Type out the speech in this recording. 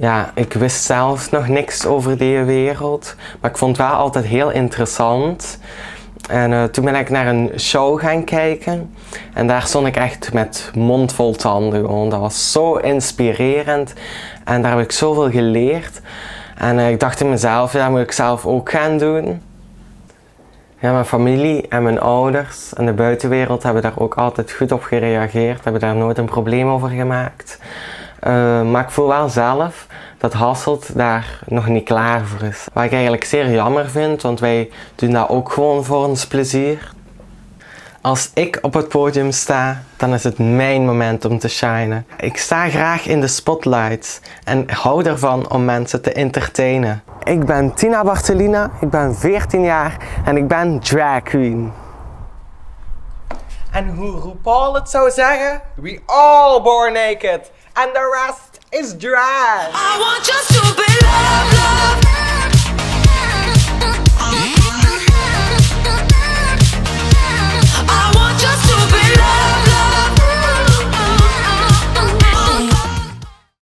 Ja, ik wist zelfs nog niks over die wereld, maar ik vond het wel altijd heel interessant. En eh, toen ben ik naar een show gaan kijken. En daar stond ik echt met mond vol tanden gewoon. Dat was zo inspirerend. En daar heb ik zoveel geleerd. En eh, ik dacht in mezelf, ja, dat moet ik zelf ook gaan doen. Ja, mijn familie en mijn ouders en de buitenwereld hebben daar ook altijd goed op gereageerd. Hebben daar nooit een probleem over gemaakt. Uh, maar ik voel wel zelf dat Hasselt daar nog niet klaar voor is. Wat ik eigenlijk zeer jammer vind, want wij doen dat ook gewoon voor ons plezier. Als ik op het podium sta, dan is het mijn moment om te shinen. Ik sta graag in de spotlight en hou ervan om mensen te entertainen. Ik ben Tina Bartolina, ik ben 14 jaar en ik ben drag queen. En hoe RuPaul het zou zeggen, we all born naked and the rest is drag.